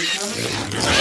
become